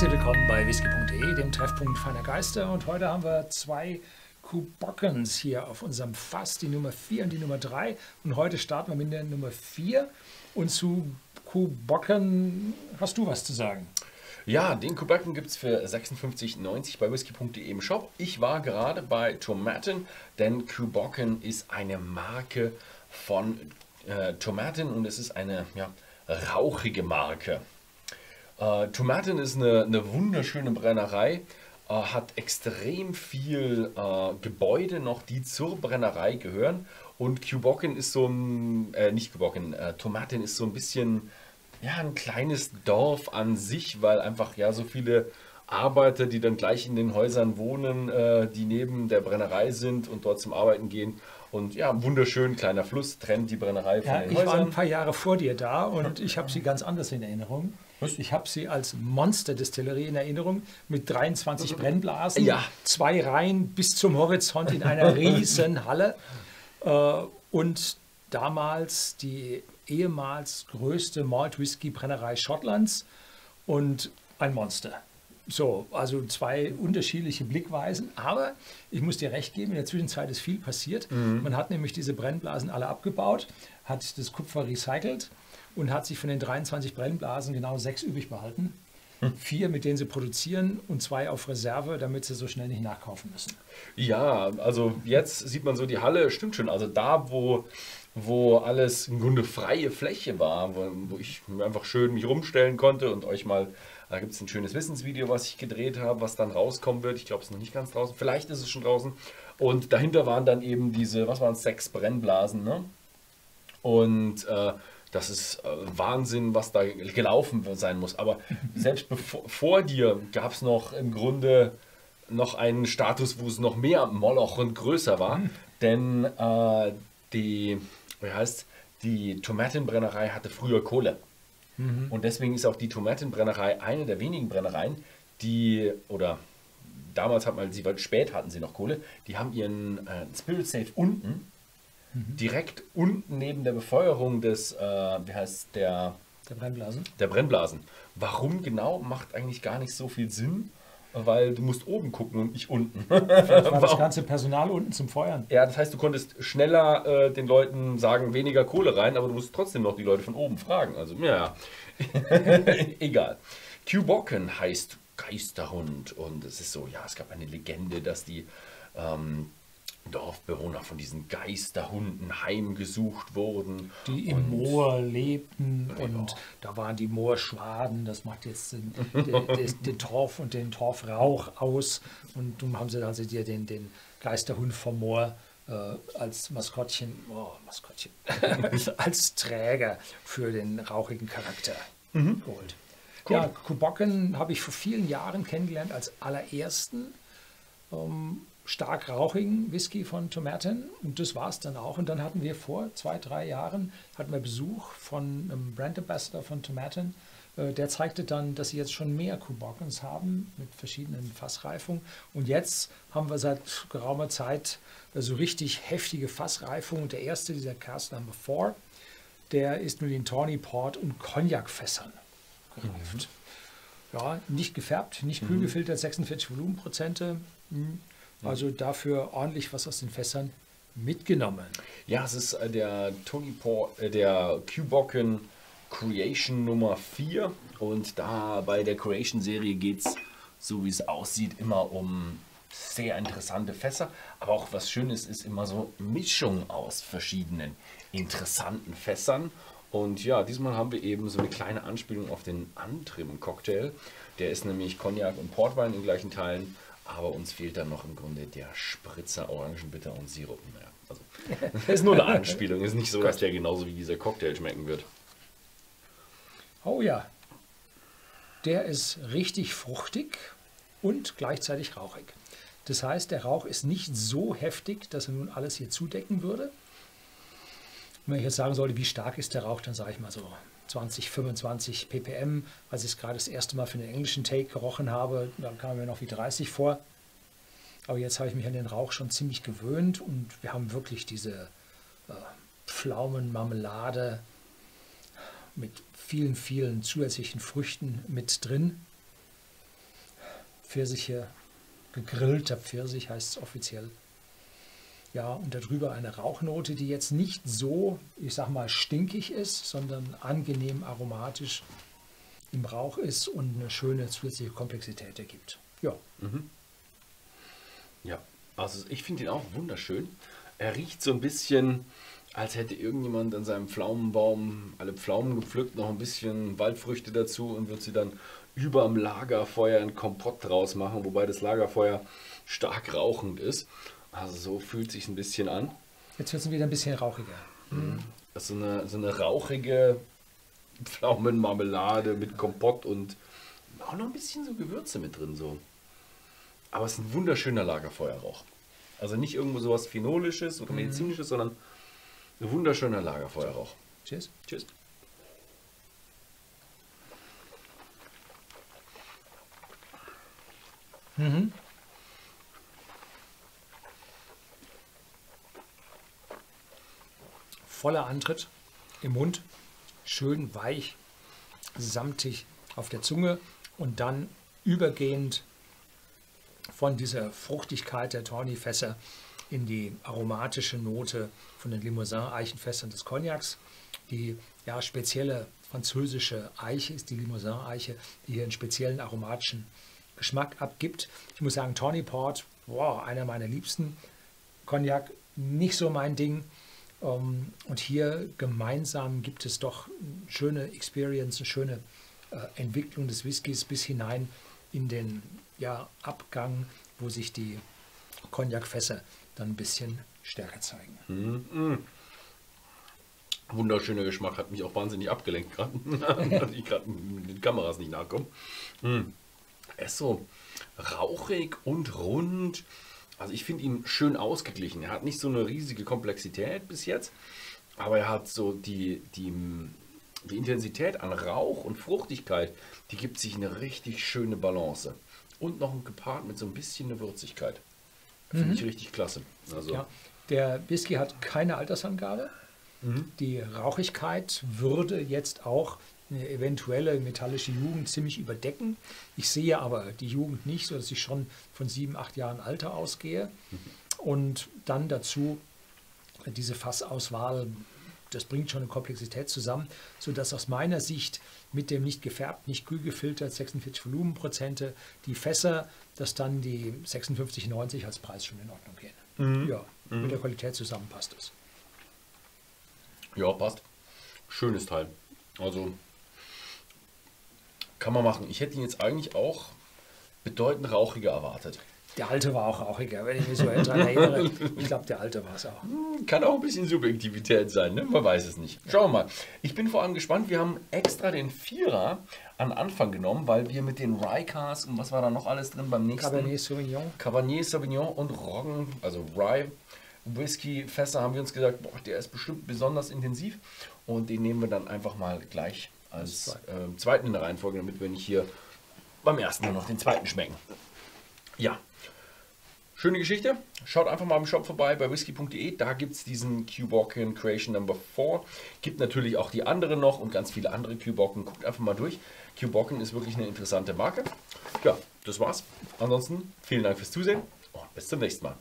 Herzlich willkommen bei whisky.de, dem Treffpunkt feiner Geister. Und heute haben wir zwei Kubockens hier auf unserem Fass, die Nummer 4 und die Nummer 3. Und heute starten wir mit der Nummer 4. Und zu Kubocken hast du was zu sagen. Ja, den Kubacken gibt es für 56,90 bei whisky.de im Shop. Ich war gerade bei Tomaten, denn Kubocken ist eine Marke von äh, Tomaten und es ist eine ja, rauchige Marke. Äh, Tomaten ist eine, eine wunderschöne Brennerei, äh, hat extrem viel äh, Gebäude noch, die zur Brennerei gehören. Und Kubocken ist so ein, äh, nicht Kubocken, äh, Tomaten ist so ein bisschen, ja, ein kleines Dorf an sich, weil einfach ja so viele Arbeiter, die dann gleich in den Häusern wohnen, äh, die neben der Brennerei sind und dort zum Arbeiten gehen. Und ja, wunderschön, kleiner Fluss trennt die Brennerei von Ja, den ich Häusern. war ein paar Jahre vor dir da und ich habe sie ganz anders in Erinnerung. Ich habe sie als Monster-Distillerie in Erinnerung mit 23 Brennblasen, Ja. zwei Reihen bis zum Horizont in einer riesen Halle äh, und damals die ehemals größte Malt-Whisky-Brennerei Schottlands und ein Monster. So, also zwei unterschiedliche Blickweisen, aber ich muss dir recht geben, in der Zwischenzeit ist viel passiert. Man hat nämlich diese Brennblasen alle abgebaut, hat das Kupfer recycelt und hat sich von den 23 Brennblasen genau sechs übrig behalten. Vier, mit denen sie produzieren und zwei auf Reserve, damit sie so schnell nicht nachkaufen müssen. Ja, also jetzt sieht man so die Halle, stimmt schon. Also da, wo, wo alles im Grunde freie Fläche war, wo, wo ich einfach schön mich rumstellen konnte und euch mal, da gibt es ein schönes Wissensvideo, was ich gedreht habe, was dann rauskommen wird. Ich glaube, es ist noch nicht ganz draußen. Vielleicht ist es schon draußen. Und dahinter waren dann eben diese, was waren es, sechs Brennblasen, ne? Und äh, das ist äh, Wahnsinn, was da gelaufen sein muss. Aber selbst bevor, vor dir gab es noch im Grunde noch einen Status, wo es noch mehr Moloch und größer war. Denn äh, die, wie heißt die Tomatenbrennerei hatte früher Kohle. Und deswegen ist auch die Tomatenbrennerei eine der wenigen Brennereien, die, oder damals hat man sie, weil spät hatten sie noch Kohle, die haben ihren äh, Spirit Safe unten, direkt unten neben der Befeuerung des, äh, wie heißt der, Der Brennblasen. der Brennblasen. Warum genau, macht eigentlich gar nicht so viel Sinn, weil du musst oben gucken und nicht unten. War das ganze Personal unten zum Feuern. Ja, das heißt, du konntest schneller äh, den Leuten sagen, weniger Kohle rein, aber du musst trotzdem noch die Leute von oben fragen. Also, ja, egal. Kubocken heißt Geisterhund und es ist so, ja, es gab eine Legende, dass die ähm, Dorfbewohner von diesen Geisterhunden heimgesucht wurden. die im Moor lebten und da waren die Moorschwaden, das macht jetzt den, den, den, den Torf und den Torfrauch aus und nun haben sie also dir den, den Geisterhund vom Moor äh, als Maskottchen, oh, Maskottchen, als Träger für den rauchigen Charakter geholt. Ja, Kubocken habe ich vor vielen Jahren kennengelernt als allerersten ähm, stark rauchigen Whisky von Tomaten und das war es dann auch. Und dann hatten wir vor zwei, drei Jahren hatten wir Besuch von einem Brand Ambassador von Tomaten. Äh, Der zeigte dann, dass sie jetzt schon mehr Kubockens haben mit verschiedenen Fassreifungen. Und jetzt haben wir seit geraumer Zeit so richtig heftige Fassreifung. Und der erste, dieser Cast Number 4, der ist mit den Tawny Port und Cognac-Fässern gereift. Ja, nicht gefärbt, nicht kühl gefiltert, 46 Volumenprozente. Mhm. Also dafür ordentlich was aus den Fässern mitgenommen. Ja, es ist äh, der Tony Paul, äh, der Kubocken Creation Nummer 4 und da bei der Creation Serie geht es, so wie es aussieht, immer um sehr interessante Fässer, aber auch was Schönes ist immer so Mischung aus verschiedenen interessanten Fässern. Und ja, diesmal haben wir eben so eine kleine Anspielung auf den Antrim-Cocktail. Der ist nämlich Cognac und Portwein in gleichen Teilen, aber uns fehlt dann noch im Grunde der Spritzer Orangenbitter und Sirup. Naja, also, das ist nur eine Anspielung, ist nicht so, dass der genauso wie dieser Cocktail schmecken wird. Oh ja, der ist richtig fruchtig und gleichzeitig rauchig. Das heißt, der Rauch ist nicht so heftig, dass er nun alles hier zudecken würde. Wenn ich jetzt sagen sollte, wie stark ist der Rauch, dann sage ich mal so 20, 25 ppm, als ich es gerade das erste Mal für den englischen Take gerochen habe, da kam mir noch wie 30 vor. Aber jetzt habe ich mich an den Rauch schon ziemlich gewöhnt und wir haben wirklich diese äh, Pflaumenmarmelade mit vielen, vielen zusätzlichen Früchten mit drin. Pfirsiche, gegrillter Pfirsich heißt es offiziell. Ja, und darüber eine Rauchnote, die jetzt nicht so, ich sag mal, stinkig ist, sondern angenehm aromatisch im Rauch ist und eine schöne zusätzliche Komplexität ergibt. Ja. Ja, also ich finde ihn auch wunderschön. Er riecht so ein bisschen, als hätte irgendjemand an seinem Pflaumenbaum alle Pflaumen gepflückt, noch ein bisschen Waldfrüchte dazu und wird sie dann über dem Lagerfeuer ein Kompott draus machen, wobei das Lagerfeuer stark rauchend ist. Also so fühlt sich ein bisschen an. Jetzt wird es wieder ein bisschen rauchiger. Das ist so eine, so eine rauchige Pflaumenmarmelade mit Kompott und auch noch ein bisschen so Gewürze mit drin. So. Aber es ist ein wunderschöner Lagerfeuerrauch. Also nicht irgendwo sowas Phenolisches oder Medizinisches, sondern ein wunderschöner Lagerfeuerrauch. Cheers. Tschüss. Voller Antritt im Mund, schön weich, samtig auf der Zunge und dann übergehend von dieser Fruchtigkeit der Tawny-Fässer in die aromatische Note von den Limousin-Eichenfässern des Cognacs. Die ja, spezielle französische Eiche ist die Limousin-Eiche, die hier einen speziellen aromatischen Geschmack abgibt. Ich muss sagen, Tawny Port, wow, einer meiner liebsten. Cognac, nicht so mein Ding. Ähm, Und hier gemeinsam gibt es doch eine schöne Experience, eine schöne äh, Entwicklung des Whiskys bis hinein in den ja, Abgang, wo sich die Cognac-Fässer dann ein bisschen stärker zeigen. Wunderschöner Geschmack, hat mich auch wahnsinnig abgelenkt gerade, dass ich gerade mit den Kameras nicht nachkomme. Mm. Er ist so rauchig und rund. Also ich finde ihn schön ausgeglichen. Er hat nicht so eine riesige Komplexität bis jetzt, aber er hat so die, die, die Intensität an Rauch und Fruchtigkeit, die gibt sich eine richtig schöne Balance. Und noch gepaart mit so ein bisschen eine Würzigkeit. Finde ich richtig klasse. Also, Ja, der Whisky hat keine Altersangabe. Die Rauchigkeit würde jetzt auch eine eventuelle metallische Jugend ziemlich überdecken. Ich sehe aber die Jugend nicht, sodass ich schon von sieben, acht Jahren Alter ausgehe. Und dann dazu diese Fassauswahl, das bringt schon eine Komplexität zusammen, sodass aus meiner Sicht mit dem nicht gefärbt, nicht kühl gefiltert, 46 Volumenprozente, die Fässer, dass dann die 56,90 als Preis schon in Ordnung gehen. Ja, mit der Qualität zusammen passt es. Ja, passt. Schönes Teil. Also kann man machen. Ich hätte ihn jetzt eigentlich auch bedeutend rauchiger erwartet. Der alte war auch rauchiger, wenn ich mich so daran erinnere. Ich glaube, der alte war es auch. Kann auch ein bisschen Subjektivität sein, ne? man weiß es nicht. Schauen wir mal. Ich bin vor allem gespannt. Wir haben extra den Vierer an Anfang genommen, weil wir mit den Rye-Cars und was war da noch alles drin beim nächsten? Cabernet Sauvignon. Cabernet Sauvignon und Roggen, also Rye Whisky Fässer, haben wir uns gesagt, boah, der ist bestimmt besonders intensiv und den nehmen wir dann einfach mal gleich als äh, zweiten in der Reihenfolge, damit wir nicht hier beim ersten nur noch den zweiten schmecken. Ja, schöne Geschichte. Schaut einfach mal im Shop vorbei bei whisky.de. Da gibt es diesen Q-Bocken Creation Number 4. Gibt natürlich auch die anderen noch und ganz viele andere Q-Bocken. Guckt einfach mal durch. Q-Bocken ist wirklich eine interessante Marke. Ja, das war's. Ansonsten vielen Dank fürs Zusehen und bis zum nächsten Mal.